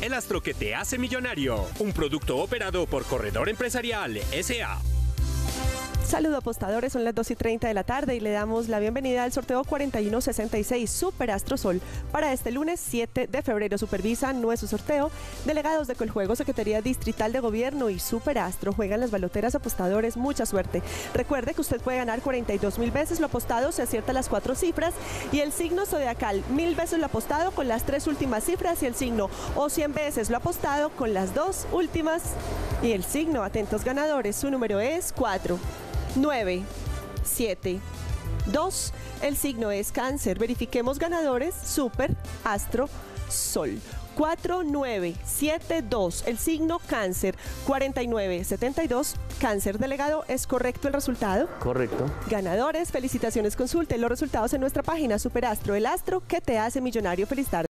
El astro que te hace millonario. Un producto operado por Corredor Empresarial SA. Saludo apostadores, son las 2 y 30 de la tarde y le damos la bienvenida al sorteo 4166 Super Astro Sol para este lunes 7 de febrero. Supervisa nuestro sorteo. Delegados de Coljuego, Secretaría Distrital de Gobierno y Super Astro juegan las baloteras apostadores. Mucha suerte. Recuerde que usted puede ganar 42 mil veces lo apostado, se acierta las cuatro cifras y el signo zodiacal mil veces lo apostado con las tres últimas cifras y el signo o 100 veces lo apostado con las dos últimas y el signo. Atentos ganadores, su número es 4. 9, 7, 2. El signo es cáncer. Verifiquemos ganadores. Super, astro, sol. 4972, el signo cáncer. 4972, cáncer delegado. ¿Es correcto el resultado? Correcto. Ganadores, felicitaciones. Consulte los resultados en nuestra página Superastro, el astro que te hace millonario. Feliz tarde.